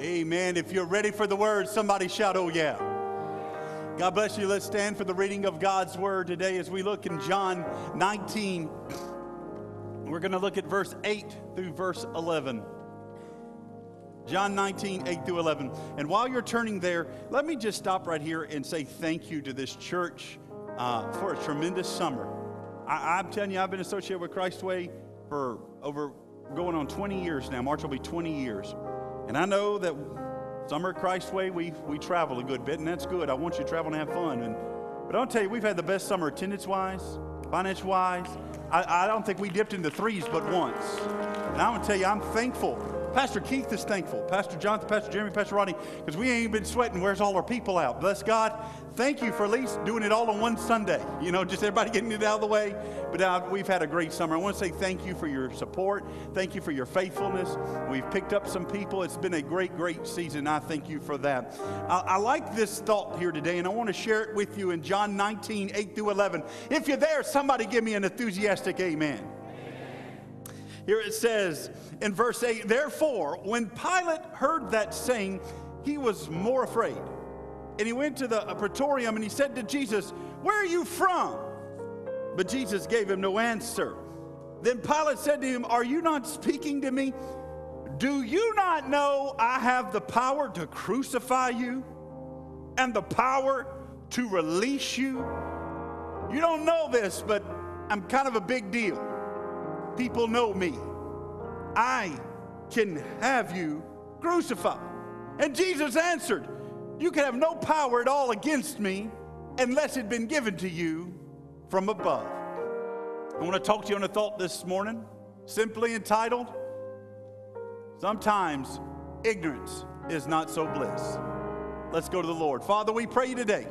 Amen. If you're ready for the word, somebody shout, Oh, yeah. God bless you. Let's stand for the reading of God's word today as we look in John 19. We're going to look at verse 8 through verse 11. John 19, 8 through 11. And while you're turning there, let me just stop right here and say thank you to this church uh, for a tremendous summer. I, I'm telling you, I've been associated with ChristWay for over going on 20 years now. March will be 20 years. And I know that Summer at ChristWay, we, we travel a good bit, and that's good. I want you to travel and have fun. And, but I'll tell you, we've had the best summer attendance wise, finance wise. I, I don't think we dipped in the threes but once. And I'm going to tell you, I'm thankful. Pastor Keith is thankful. Pastor Jonathan, Pastor Jeremy, Pastor Rodney, because we ain't been sweating. Where's all our people out? Bless God thank you for at least doing it all on one Sunday. You know, just everybody getting it out of the way. But uh, we've had a great summer. I want to say thank you for your support. Thank you for your faithfulness. We've picked up some people. It's been a great, great season. I thank you for that. I, I like this thought here today, and I want to share it with you in John 19, 8 through 11. If you're there, somebody give me an enthusiastic amen. Here it says in verse 8, Therefore, when Pilate heard that saying, he was more afraid and he went to the praetorium and he said to Jesus, Where are you from? But Jesus gave him no answer. Then Pilate said to him, Are you not speaking to me? Do you not know I have the power to crucify you and the power to release you? You don't know this, but I'm kind of a big deal. People know me. I can have you crucified. And Jesus answered, you can have no power at all against me unless it had been given to you from above. I want to talk to you on a thought this morning, simply entitled, Sometimes Ignorance is Not So Bliss. Let's go to the Lord. Father, we pray you today.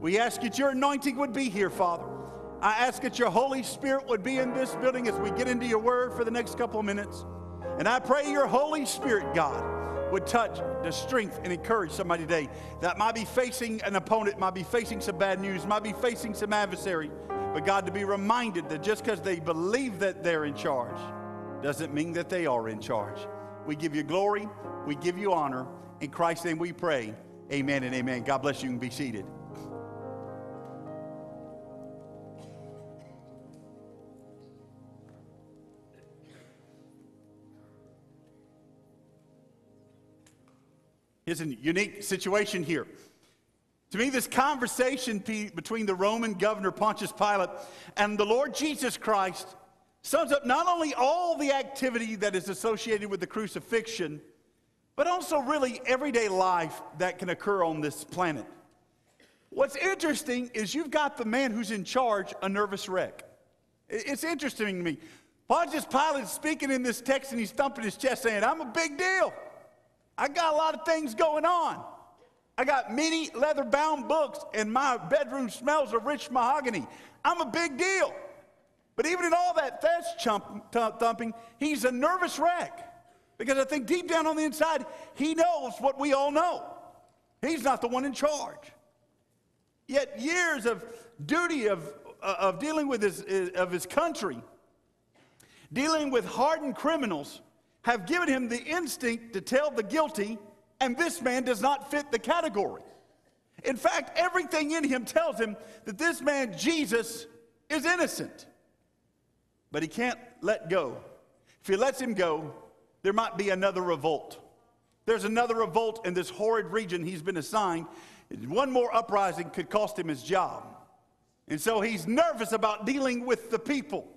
We ask that your anointing would be here, Father. I ask that your Holy Spirit would be in this building as we get into your word for the next couple of minutes. And I pray your Holy Spirit, God, would touch the strength and encourage somebody today that might be facing an opponent, might be facing some bad news, might be facing some adversary. But God, to be reminded that just because they believe that they're in charge doesn't mean that they are in charge. We give you glory, we give you honor. In Christ's name we pray. Amen and amen. God bless you and be seated. Here's a unique situation here. To me, this conversation between the Roman governor Pontius Pilate and the Lord Jesus Christ sums up not only all the activity that is associated with the crucifixion, but also really everyday life that can occur on this planet. What's interesting is you've got the man who's in charge a nervous wreck. It's interesting to me. Pontius Pilate's speaking in this text and he's thumping his chest saying, I'm a big deal. I got a lot of things going on. I got many leather bound books, and my bedroom smells of rich mahogany. I'm a big deal. But even in all that fast chump, thumping, he's a nervous wreck. Because I think deep down on the inside, he knows what we all know. He's not the one in charge. Yet years of duty of, uh, of dealing with his, of his country, dealing with hardened criminals, have given him the instinct to tell the guilty, and this man does not fit the category. In fact, everything in him tells him that this man, Jesus, is innocent. But he can't let go. If he lets him go, there might be another revolt. There's another revolt in this horrid region he's been assigned. One more uprising could cost him his job. And so he's nervous about dealing with the people.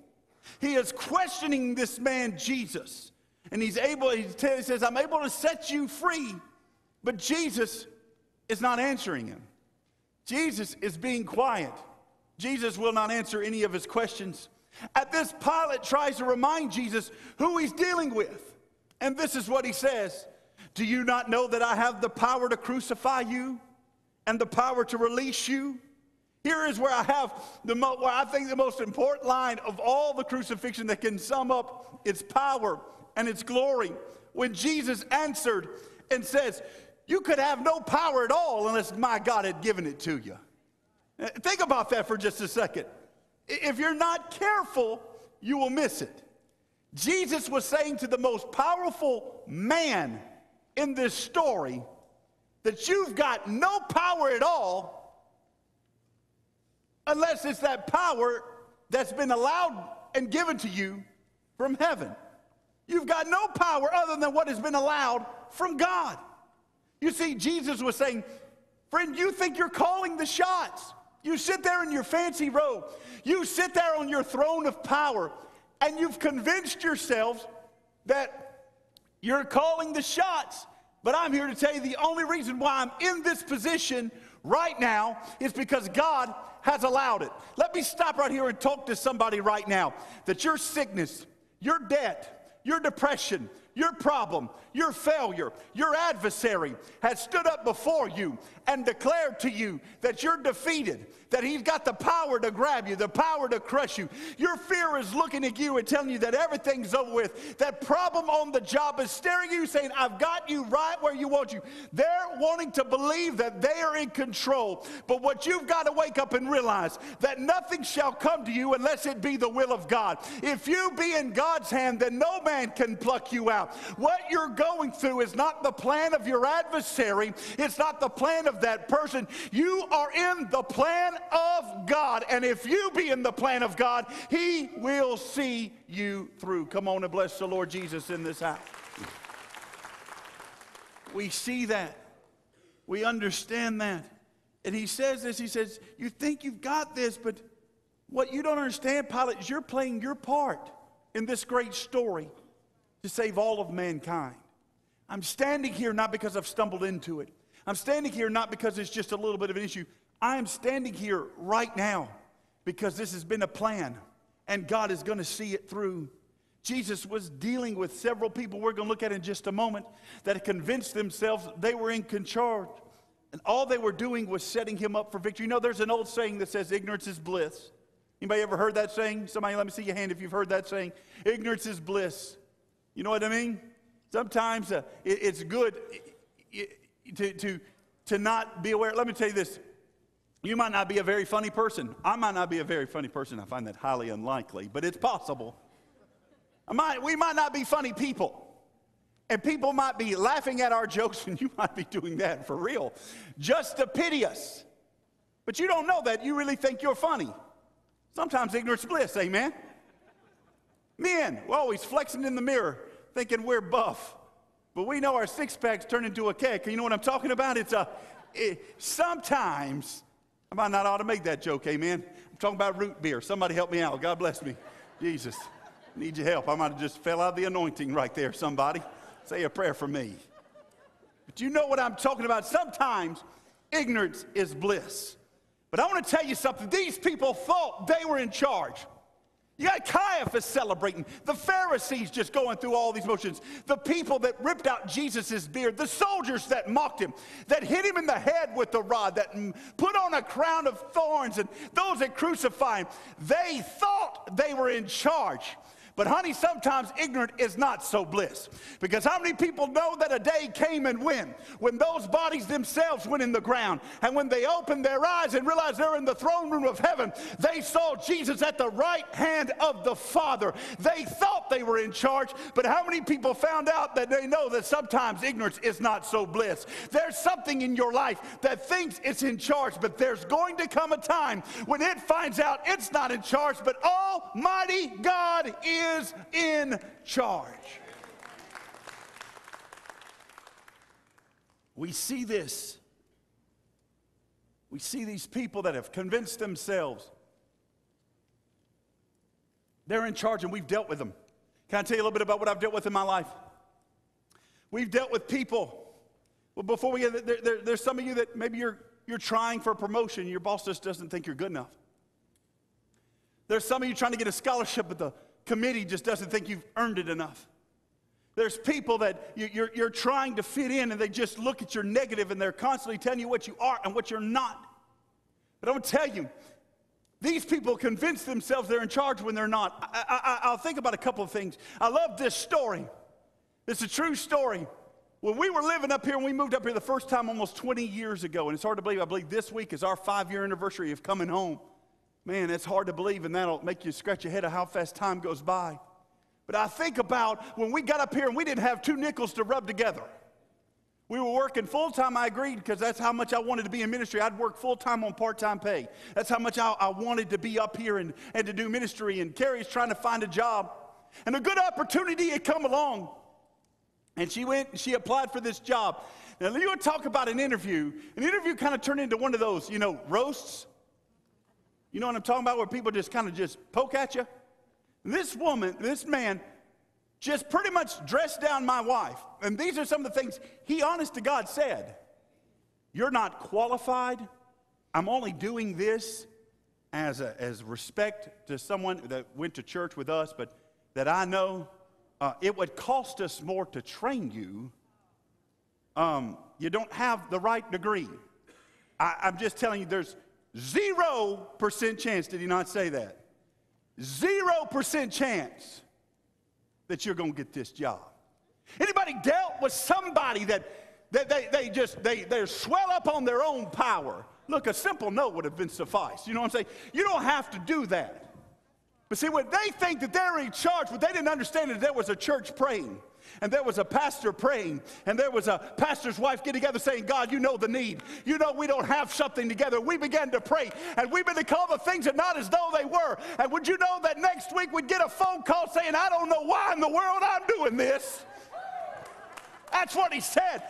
He is questioning this man, Jesus. And he's able, he says, I'm able to set you free. But Jesus is not answering him. Jesus is being quiet. Jesus will not answer any of his questions. At this, Pilate tries to remind Jesus who he's dealing with. And this is what he says Do you not know that I have the power to crucify you and the power to release you? Here is where I have the mo- where I think the most important line of all the crucifixion that can sum up its power and its glory when Jesus answered and says, You could have no power at all unless my God had given it to you. Uh, think about that for just a second. If you're not careful, you will miss it. Jesus was saying to the most powerful man in this story that you've got no power at all unless it's that power that's been allowed and given to you from heaven. You've got no power other than what has been allowed from God. You see, Jesus was saying, Friend, you think you're calling the shots. You sit there in your fancy robe, you sit there on your throne of power, and you've convinced yourselves that you're calling the shots. But I'm here to tell you the only reason why I'm in this position right now is because God has allowed it. Let me stop right here and talk to somebody right now that your sickness, your debt, your depression, your problem, your failure, your adversary has stood up before you and declared to you that you're defeated, that he's got the power to grab you, the power to crush you. Your fear is looking at you and telling you that everything's over with. That problem on the job is staring at you saying, I've got you right where you want you. They're wanting to believe that they are in control. But what you've got to wake up and realize that nothing shall come to you unless it be the will of God. If you be in God's hand, then no man can pluck you out. What you're going through is not the plan of your adversary, it's not the plan of that person. You are in the plan of God. And if you be in the plan of God, He will see you through. Come on and bless the Lord Jesus in this house. We see that. We understand that. And he says this, he says, You think you've got this, but what you don't understand, Pilate, is you're playing your part in this great story to save all of mankind. I'm standing here not because I've stumbled into it. I'm standing here not because it's just a little bit of an issue. I am standing here right now because this has been a plan and God is going to see it through. Jesus was dealing with several people we're going to look at in just a moment that convinced themselves they were in control. And all they were doing was setting him up for victory. You know, there's an old saying that says, ignorance is bliss. Anybody ever heard that saying? Somebody let me see your hand if you've heard that saying. Ignorance is bliss. You know what I mean? Sometimes uh, it, it's good to, to, to not be aware. Let me tell you this. You might not be a very funny person. I might not be a very funny person. I find that highly unlikely, but it's possible. I might, we might not be funny people. And people might be laughing at our jokes, and you might be doing that for real, just to pity us. But you don't know that. You really think you're funny. Sometimes ignorance bliss, amen? Men, we're always flexing in the mirror, thinking we're buff. But we know our six packs turn into a cake. You know what I'm talking about? It's a, it, sometimes, I might not ought to make that joke, amen? I'm talking about root beer. Somebody help me out. God bless me. Jesus, need your help. I might have just fell out of the anointing right there, somebody. Say a prayer for me. But you know what I'm talking about. Sometimes ignorance is bliss. But I want to tell you something. These people thought they were in charge. You got Caiaphas celebrating, the Pharisees just going through all these motions, the people that ripped out Jesus' beard, the soldiers that mocked him, that hit him in the head with the rod, that put on a crown of thorns, and those that crucified him. They thought they were in charge. But, honey, sometimes ignorant is not so bliss. Because how many people know that a day came and went when those bodies themselves went in the ground and when they opened their eyes and realized they're in the throne room of heaven, they saw Jesus at the right hand of the Father. They thought they were in charge, but how many people found out that they know that sometimes ignorance is not so bliss? There's something in your life that thinks it's in charge, but there's going to come a time when it finds out it's not in charge, but Almighty God is is in charge. We see this. We see these people that have convinced themselves they're in charge and we've dealt with them. Can I tell you a little bit about what I've dealt with in my life? We've dealt with people. Well, before we get there, there, there's some of you that maybe you're, you're trying for a promotion, your boss just doesn't think you're good enough. There's some of you trying to get a scholarship, but the committee just doesn't think you've earned it enough. There's people that you're, you're trying to fit in and they just look at your negative and they're constantly telling you what you are and what you're not. But I'm going to tell you, these people convince themselves they're in charge when they're not. I, will think about a couple of things. I love this story. It's a true story. When we were living up here, when we moved up here the first time almost 20 years ago, and it's hard to believe, I believe this week is our five year anniversary of coming home. Man, it's hard to believe, and that'll make you scratch your head of how fast time goes by. But I think about when we got up here and we didn't have two nickels to rub together. We were working full time. I agreed because that's how much I wanted to be in ministry. I'd work full time on part time pay. That's how much I, I, wanted to be up here and, and to do ministry. And Carrie's trying to find a job. And a good opportunity had come along. And she went and she applied for this job. Now, you would talk about an interview. An interview kind of turned into one of those, you know, roasts. You know what I'm talking about, where people just kind of just poke at you? This woman, this man, just pretty much dressed down my wife. And these are some of the things he, honest to God, said. You're not qualified. I'm only doing this as, a, as respect to someone that went to church with us, but that I know uh, it would cost us more to train you. Um, you don't have the right degree. I, I'm just telling you, there's zero percent chance, did he not say that? Zero percent chance that you're going to get this job. Anybody dealt with somebody that, that they, they just, they, they swell up on their own power? Look, a simple no would have been suffice. You know what I'm saying? You don't have to do that. But see, when they think that they're in charge, but they didn't understand that there was a church praying and there was a pastor praying, and there was a pastor's wife getting together saying, God, you know the need. You know we don't have something together. We began to pray, and we began to call the things are not as though they were. And would you know that next week we'd get a phone call saying, I don't know why in the world I'm doing this? That's what he said.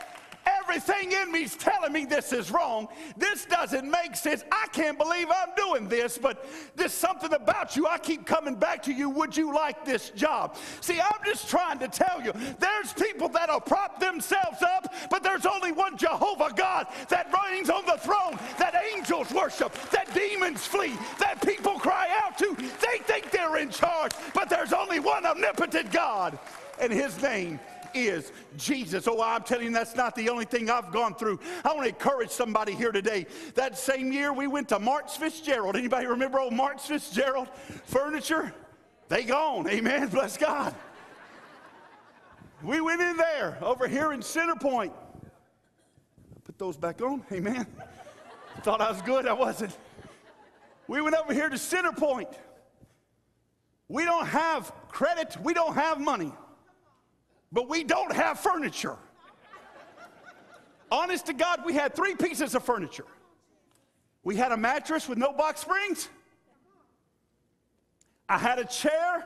Everything in me's telling me this is wrong. This doesn't make sense. I can't believe I'm doing this, but there's something about you. I keep coming back to you. Would you like this job? See, I'm just trying to tell you there's people that'll prop themselves up, but there's only one Jehovah God that reigns on the throne, that angels worship, that demons flee, that people cry out to. They think they're in charge, but there's only one omnipotent God, and his name is Jesus. Oh, I'm telling you, that's not the only thing I've gone through. I want to encourage somebody here today. That same year, we went to Marks Fitzgerald. Anybody remember old Marks Fitzgerald furniture? They gone. Amen. Bless God. We went in there over here in Center Point. Put those back on. Amen. Thought I was good. I wasn't. We went over here to Center Point. We don't have credit. We don't have money but we don't have furniture. Honest to God, we had three pieces of furniture. We had a mattress with no box springs. I had a chair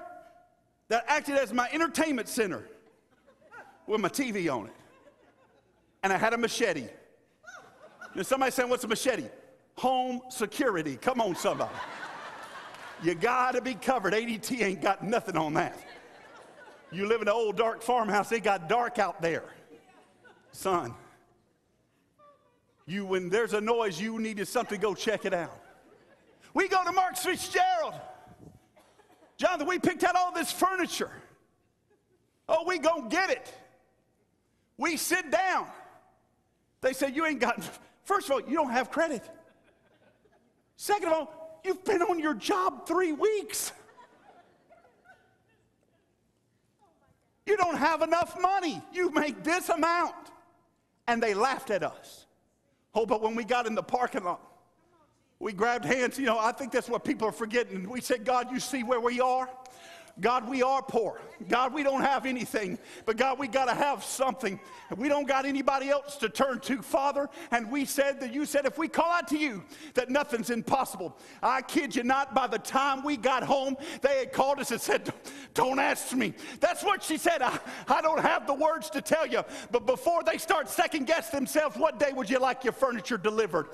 that acted as my entertainment center with my TV on it. And I had a machete. Now somebody saying, What's a machete? Home security. Come on, somebody. You gotta be covered. ADT ain't got nothing on that. You live in an old dark farmhouse, it got dark out there. Son, you when there's a noise, you needed something, go check it out. We go to Marks Fitzgerald. Jonathan, we picked out all this furniture. Oh, we gonna get it. We sit down. They say, You ain't got, first of all, you don't have credit. Second of all, you've been on your job three weeks. You don't have enough money. You make this amount. And they laughed at us. Oh, but when we got in the parking lot, we grabbed hands. You know, I think that's what people are forgetting. We said, God, you see where we are? God, we are poor. God, we don't have anything. But God, we got to have something. We don't got anybody else to turn to, Father. And we said that you said if we call out to you, that nothing's impossible. I kid you not, by the time we got home, they had called us and said, Don't ask me. That's what she said. I, I don't have the words to tell you. But before they start second guess themselves, what day would you like your furniture delivered?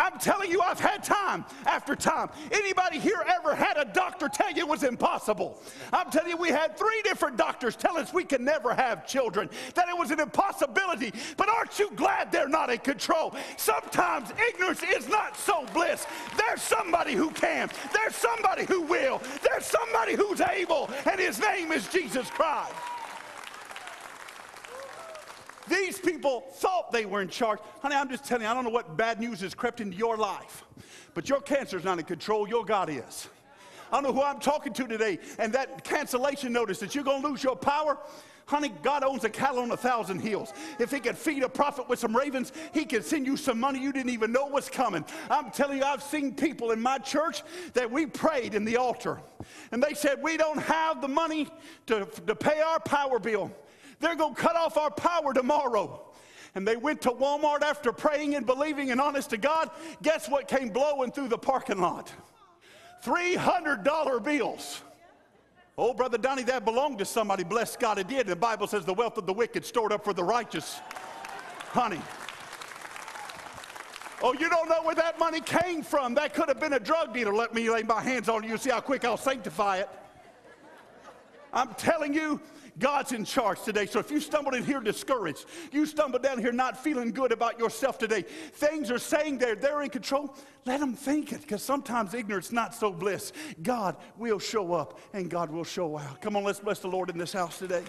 I'm telling you, I've had time after time. Anybody here ever had a doctor tell you it was impossible? I'm telling you, we had three different doctors tell us we can never have children, that it was an impossibility. But aren't you glad they're not in control? Sometimes ignorance is not so bliss. There's somebody who can, there's somebody who will, there's somebody who's able, and his name is Jesus Christ. These people thought they were in charge. Honey, I'm just telling you, I don't know what bad news has crept into your life, but your cancer's not in control, your God is. I don't know who I'm talking to today, and that cancellation notice that you're going to lose your power. Honey, God owns a cattle on a thousand hills. If He could feed a prophet with some ravens, He could send you some money you didn't even know was coming. I'm telling you, I've seen people in my church that we prayed in the altar, and they said, We don't have the money to, to pay our power bill. They're going to cut off our power tomorrow. And they went to Walmart after praying and believing and honest to God. Guess what came blowing through the parking lot? $300 bills. Oh, Brother Donnie, that belonged to somebody. Bless God, it did. The Bible says the wealth of the wicked stored up for the righteous. Honey. Oh, you don't know where that money came from. That could have been a drug dealer. Let me lay my hands on you and see how quick I'll sanctify it. I'm telling you, God's in charge today. So if you stumbled in here discouraged, you stumbled down here not feeling good about yourself today, things are saying they're, they're in control, let them think it because sometimes ignorance not so bliss. God will show up and God will show out. Come on, let's bless the Lord in this house today.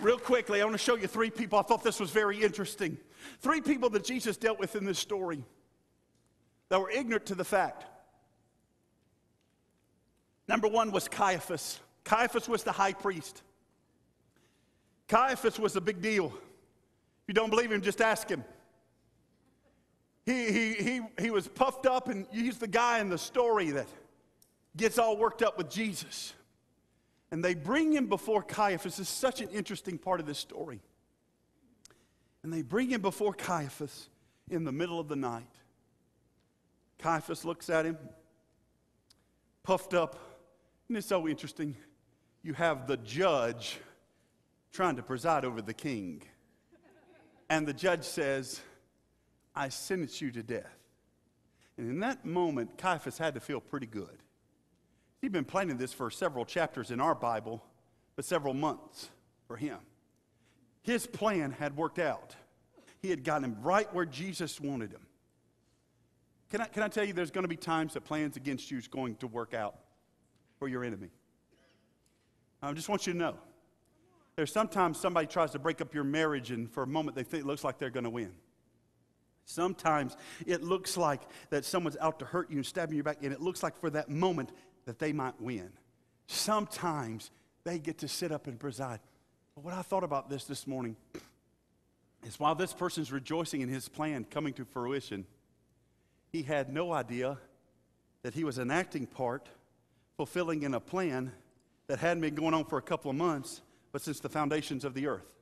Real quickly, I want to show you three people. I thought this was very interesting. Three people that Jesus dealt with in this story that were ignorant to the fact Number one was Caiaphas. Caiaphas was the high priest. Caiaphas was a big deal. If you don't believe him, just ask him. He, he, he, he was puffed up, and he's the guy in the story that gets all worked up with Jesus. And they bring him before Caiaphas. This is such an interesting part of this story. And they bring him before Caiaphas in the middle of the night. Caiaphas looks at him, puffed up, isn't it so interesting? You have the judge trying to preside over the king. And the judge says, I sentence you to death. And in that moment, Caiaphas had to feel pretty good. He'd been planning this for several chapters in our Bible, but several months for him. His plan had worked out. He had gotten him right where Jesus wanted him. Can I, can I tell you, there's going to be times that plans against you is going to work out for your enemy. I just want you to know. There's sometimes somebody tries to break up your marriage, and for a moment they think it looks like they're going to win. Sometimes it looks like that someone's out to hurt you and stab you in your back, and it looks like for that moment that they might win. Sometimes they get to sit up and preside. But what I thought about this this morning is while this person's rejoicing in his plan coming to fruition, he had no idea that he was an acting part fulfilling in a plan that hadn't been going on for a couple of months, but since the foundations of the earth.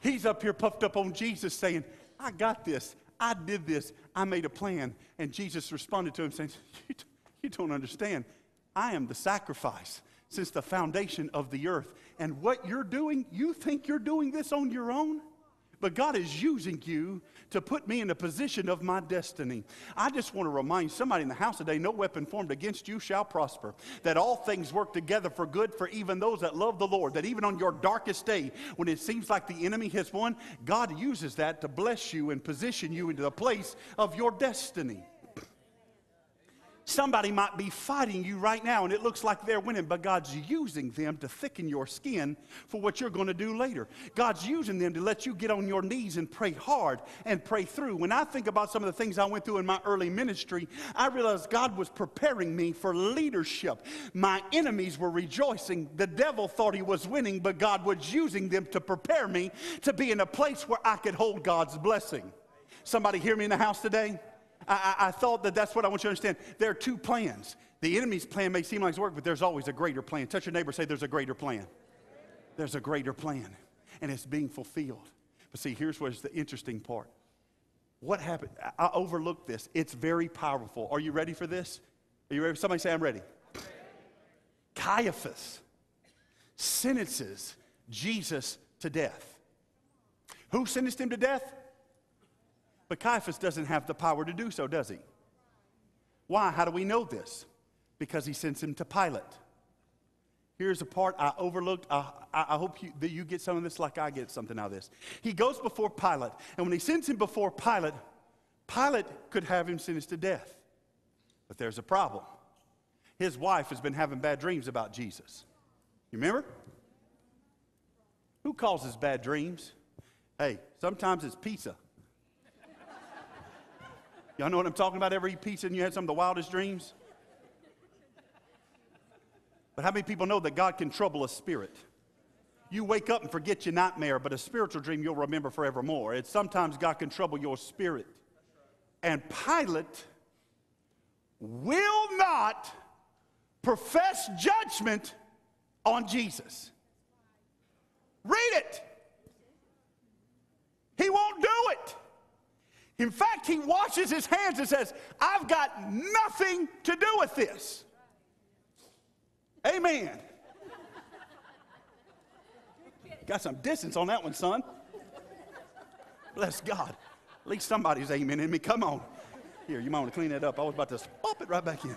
He's up here puffed up on Jesus saying, I got this. I did this. I made a plan. And Jesus responded to him saying, You, you don't understand. I am the sacrifice since the foundation of the earth. And what you're doing, you think you're doing this on your own? But God is using you to put me in a position of my destiny. I just want to remind somebody in the house today no weapon formed against you shall prosper. That all things work together for good for even those that love the Lord. That even on your darkest day, when it seems like the enemy has won, God uses that to bless you and position you into the place of your destiny. Somebody might be fighting you right now and it looks like they're winning, but God's using them to thicken your skin for what you're going to do later. God's using them to let you get on your knees and pray hard and pray through. When I think about some of the things I went through in my early ministry, I realized God was preparing me for leadership. My enemies were rejoicing. The devil thought he was winning, but God was using them to prepare me to be in a place where I could hold God's blessing. Somebody hear me in the house today? I, I, thought that that's what I want you to understand. There are two plans. The enemy's plan may seem like it's work, but there's always a greater plan. Touch your neighbor, say, There's a greater plan. There's a greater plan, and it's being fulfilled. But see, here's what's the interesting part. What happened? I overlooked this. It's very powerful. Are you ready for this? Are you ready? Somebody say, I'm ready. Caiaphas sentences Jesus to death. Who sentenced him to death? But Caiaphas doesn't have the power to do so, does he? Why? How do we know this? Because he sends him to Pilate. Here's a part I overlooked. I, I hope you, that you get some of this like I get something out of this. He goes before Pilate, and when he sends him before Pilate, Pilate could have him sentenced to death. But there's a problem. His wife has been having bad dreams about Jesus. You remember? Who causes bad dreams? Hey, sometimes it's pizza. Y'all know what I'm talking about? Every pizza and you had some of the wildest dreams? But how many people know that God can trouble a spirit? You wake up and forget your nightmare, but a spiritual dream you'll remember forevermore. It's sometimes God can trouble your spirit. And Pilate will not profess judgment on Jesus. Read it. He won't do it. In fact, he washes his hands and says, I've got nothing to do with this. Amen. Got some distance on that one, son. Bless God. At least somebody's amen in me. Come on. Here, you might want to clean that up. I was about to pop it right back in.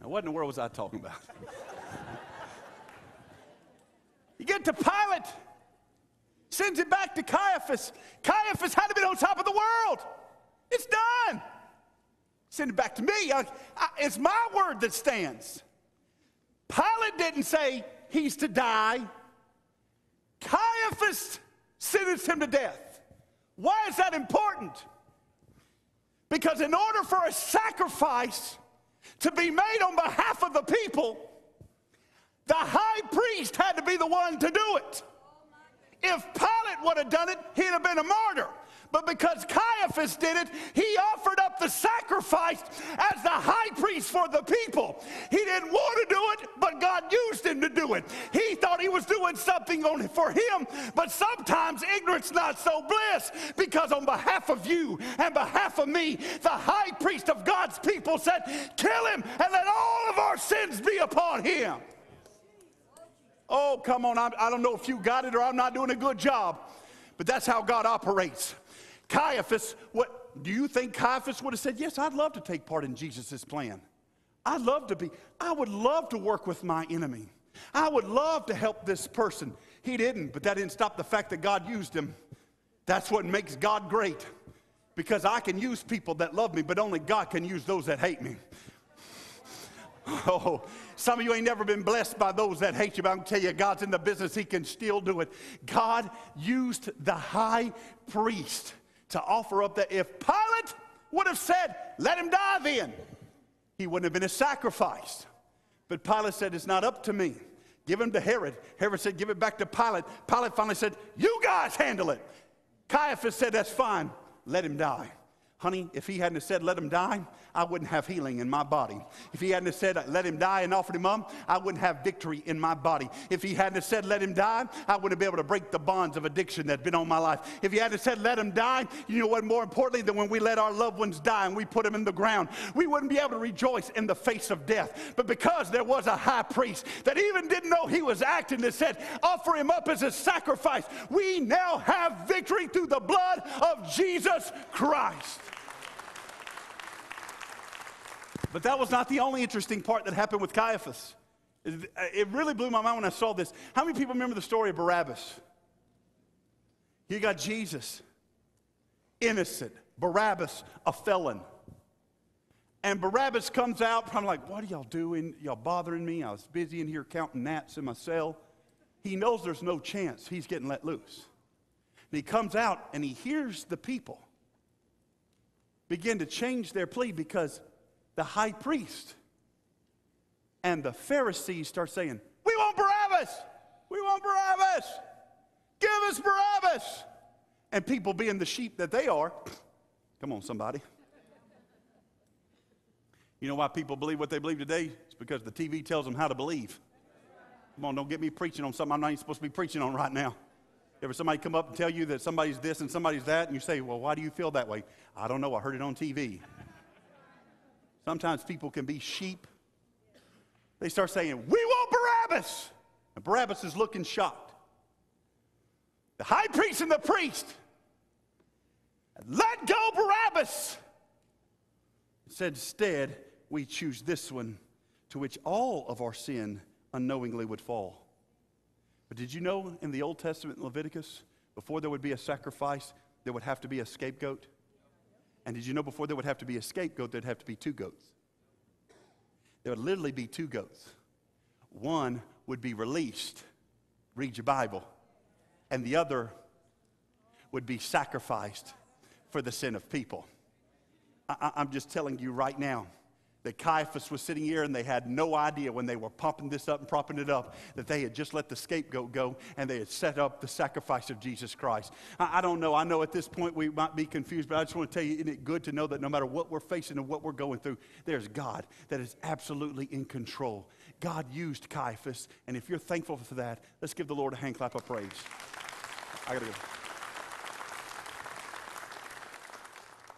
Now, what in the world was I talking about? You get to Pilate, sends it back to Caiaphas. Caiaphas had to be on top of the world. It's done. Send it back to me. I, I, it's my word that stands. Pilate didn't say he's to die. Caiaphas sentenced him to death. Why is that important? Because in order for a sacrifice to be made on behalf of the people, the high priest had to be the one to do it. If Pilate would have done it, he'd have been a martyr. But because Caiaphas did it, he offered up the sacrifice as the high priest for the people. He didn't want to do it, but God used him to do it. He thought he was doing something only for him, but sometimes ignorance not so bliss because on behalf of you and behalf of me, the high priest of God's people said, kill him and let all of our sins be upon him. Oh, come on. I, I don't know if you got it or I'm not doing a good job, but that's how God operates. Caiaphas, what do you think Caiaphas would have said? Yes, I'd love to take part in Jesus' plan. I'd love to be, I would love to work with my enemy. I would love to help this person. He didn't, but that didn't stop the fact that God used him. That's what makes God great. Because I can use people that love me, but only God can use those that hate me. Oh, some of you ain't never been blessed by those that hate you, but I can tell you, God's in the business, He can still do it. God used the high priest to offer up that if Pilate would have said, let him die then, he wouldn't have been a sacrifice. But Pilate said, it's not up to me. Give him to Herod. Herod said, give it back to Pilate. Pilate finally said, you guys handle it. Caiaphas said, that's fine. Let him die. Honey, if he hadn't said, let him die, I wouldn't have healing in my body. If he hadn't said, let him die and offered him up, I wouldn't have victory in my body. If he hadn't said, let him die, I wouldn't be able to break the bonds of addiction that have been on my life. If he hadn't said, let him die, you know what, more importantly than when we let our loved ones die and we put them in the ground, we wouldn't be able to rejoice in the face of death. But because there was a high priest that even didn't know he was acting that said, offer him up as a sacrifice, we now have victory through the blood of Jesus Christ. But that was not the only interesting part that happened with Caiaphas. It, really blew my mind when I saw this. How many people remember the story of Barabbas? You got Jesus, innocent, Barabbas, a felon. And Barabbas comes out, I'm like, what are y'all doing? Y'all bothering me? I was busy in here counting gnats in my cell. He knows there's no chance he's getting let loose. And he comes out and he hears the people begin to change their plea because the high priest and the Pharisees start saying, We want Barabbas! We want Barabbas! Give us Barabbas! And people, being the sheep that they are, come on, somebody. You know why people believe what they believe today? It's because the TV tells them how to believe. Come on, don't get me preaching on something I'm not even supposed to be preaching on right now. Ever somebody come up and tell you that somebody's this and somebody's that, and you say, Well, why do you feel that way? I don't know. I heard it on TV. Sometimes people can be sheep. They start saying, We want Barabbas. And Barabbas is looking shocked. The high priest and the priest let go Barabbas. Said instead, we choose this one to which all of our sin unknowingly would fall. But did you know in the Old Testament in Leviticus, before there would be a sacrifice, there would have to be a scapegoat? And did you know before there would have to be a scapegoat, there'd have to be two goats? There would literally be two goats. One would be released, read your Bible, and the other would be sacrificed for the sin of people. I, am just telling you right now that Caiaphas was sitting here and they had no idea when they were pumping this up and propping it up that they had just let the scapegoat go and they had set up the sacrifice of Jesus Christ. I, I, don't know. I know at this point we might be confused, but I just want to tell you, isn't it good to know that no matter what we're facing and what we're going through, there's God that is absolutely in control. God used Caiaphas, and if you're thankful for that, let's give the Lord a hand clap of praise. I gotta go.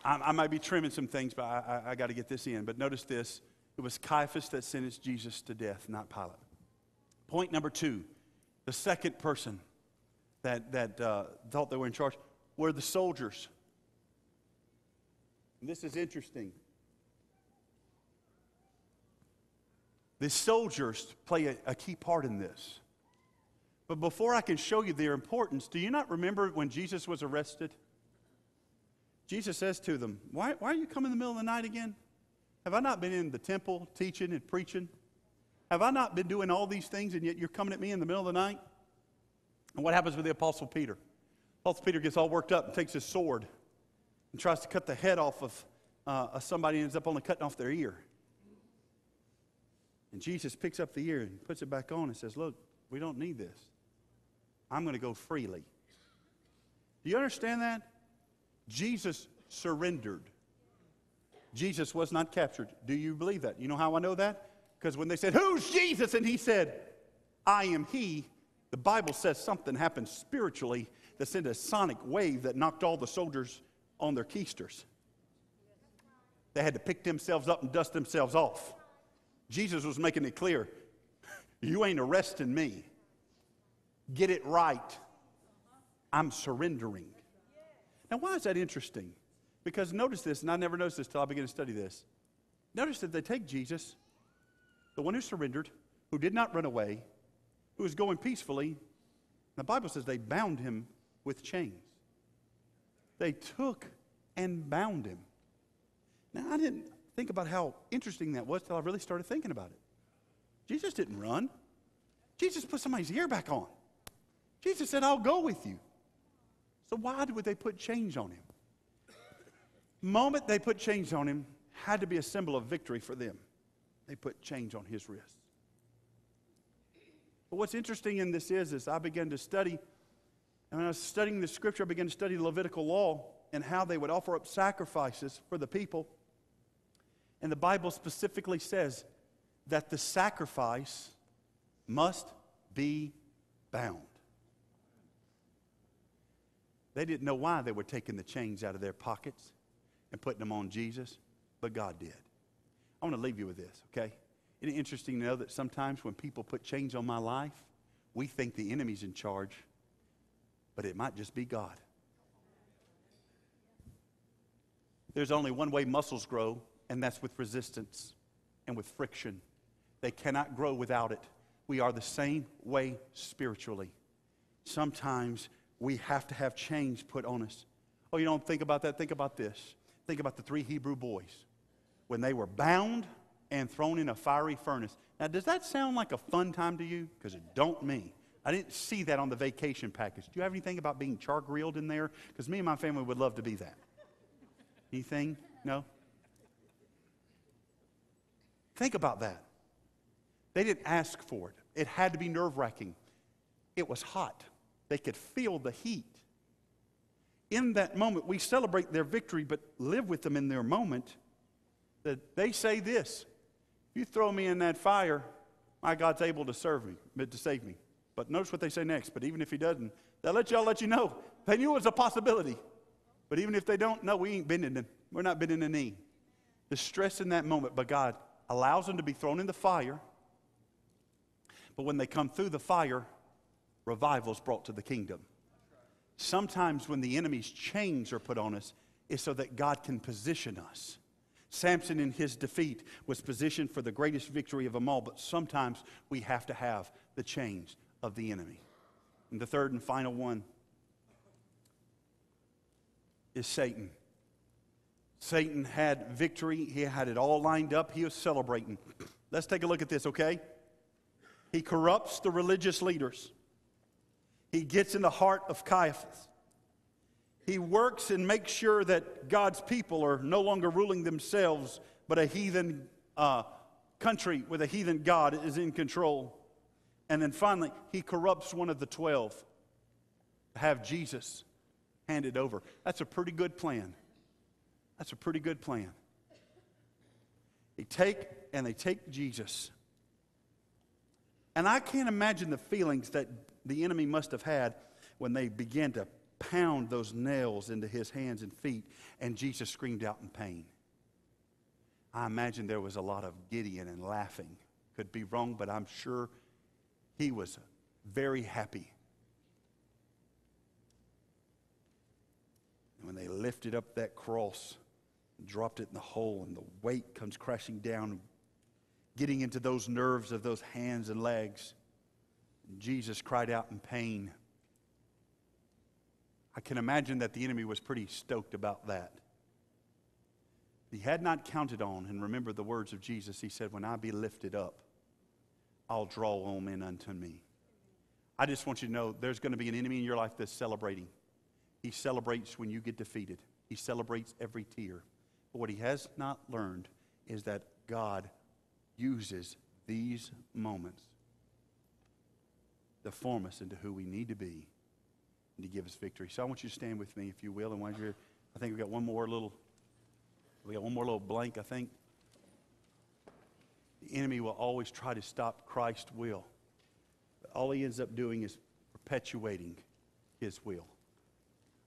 I, I might be trimming some things, but I, I, I got to get this in. But notice this it was Caiaphas that sentenced Jesus to death, not Pilate. Point number two the second person that, that uh, thought they were in charge were the soldiers. And this is interesting. The soldiers play a, a key part in this. But before I can show you their importance, do you not remember when Jesus was arrested? Jesus says to them, why, why are you coming in the middle of the night again? Have I not been in the temple teaching and preaching? Have I not been doing all these things and yet you're coming at me in the middle of the night? And what happens with the Apostle Peter? Apostle Peter gets all worked up and takes his sword and tries to cut the head off of uh, somebody ends up only cutting off their ear. And Jesus picks up the ear and puts it back on and says, Look, we don't need this. I'm going to go freely. Do you understand that? Jesus surrendered. Jesus was not captured. Do you believe that? You know how I know that? Because when they said, Who's Jesus? and he said, I am he, the Bible says something happened spiritually that sent a sonic wave that knocked all the soldiers on their keisters. They had to pick themselves up and dust themselves off. Jesus was making it clear you ain't arresting me. Get it right. I'm surrendering. Now, why is that interesting? Because notice this, and I never noticed this till I began to study this. Notice that they take Jesus, the one who surrendered, who did not run away, who was going peacefully. The Bible says they bound him with chains. They took and bound him. Now, I didn't think about how interesting that was till I really started thinking about it. Jesus didn't run, Jesus put somebody's ear back on. Jesus said, I'll go with you. So why would they put chains on him? Moment they put chains on him had to be a symbol of victory for them. They put chains on his wrists. But what's interesting in this is, is I began to study, and when I was studying the scripture, I began to study the Levitical law and how they would offer up sacrifices for the people. And the Bible specifically says that the sacrifice must be bound. They didn't know why they were taking the chains out of their pockets and putting them on Jesus, but God did. I want to leave you with this, okay? Isn't it interesting to know that sometimes when people put chains on my life, we think the enemy's in charge, but it might just be God. There's only one way muscles grow, and that's with resistance and with friction. They cannot grow without it. We are the same way spiritually. Sometimes we have to have change put on us. Oh, you don't think about that? Think about this. Think about the three Hebrew boys when they were bound and thrown in a fiery furnace. Now, does that sound like a fun time to you? Because it don't me. I didn't see that on the vacation package. Do you have anything about being char grilled in there? Because me and my family would love to be that. Anything? No? Think about that. They didn't ask for it, it had to be nerve wracking. It was hot. They could feel the heat. In that moment, we celebrate their victory, but live with them in their moment. That they say this if you throw me in that fire, my God's able to serve me, to save me. But notice what they say next. But even if he doesn't, they'll let y'all let you know. They knew it was a possibility. But even if they don't, no, we ain't bending them. We're not bending the knee. The stress in that moment, but God allows them to be thrown in the fire. But when they come through the fire, revivals brought to the kingdom. Sometimes when the enemy's chains are put on us, is so that God can position us. Samson, in his defeat, was positioned for the greatest victory of them all, but sometimes we have to have the chains of the enemy. And the third and final one is Satan. Satan had victory, he had it all lined up, he was celebrating. Let's take a look at this, okay? He corrupts the religious leaders. He gets in the heart of Caiaphas. He works and makes sure that God's people are no longer ruling themselves, but a heathen uh, country with a heathen God is in control. And then finally, he corrupts one of the 12 to have Jesus handed over. That's a pretty good plan. That's a pretty good plan. They take and they take Jesus. And I can't imagine the feelings that the enemy must have had when they began to pound those nails into his hands and feet and Jesus screamed out in pain. I imagine there was a lot of Gideon and laughing. Could be wrong, but I'm sure he was very happy. And when they lifted up that cross, dropped it in the hole, and the weight comes crashing down, getting into those nerves of those hands and legs. Jesus cried out in pain. I can imagine that the enemy was pretty stoked about that. He had not counted on, and remember the words of Jesus. He said, When I be lifted up, I'll draw all men unto me. I just want you to know there's going to be an enemy in your life that's celebrating. He celebrates when you get defeated, he celebrates every tear. But what he has not learned is that God uses these moments to form us into who we need to be and to give us victory. So I want you to stand with me, if you will. And while you're, I think we've got one more little, we got one more little blank, I think. The enemy will always try to stop Christ's will. But all he ends up doing is perpetuating his will.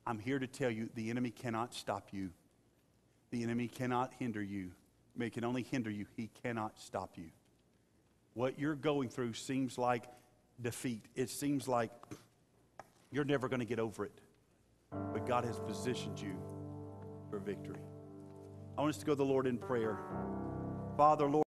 I'm here to tell you the enemy cannot stop you. The enemy cannot hinder you. He can only hinder you. He cannot stop you. What you're going through seems like defeat. It seems like you're never going to get over it. But God has positioned you for victory. I want us to go to the Lord in prayer. Father, Lord.